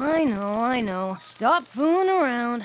I know, I know. Stop fooling around.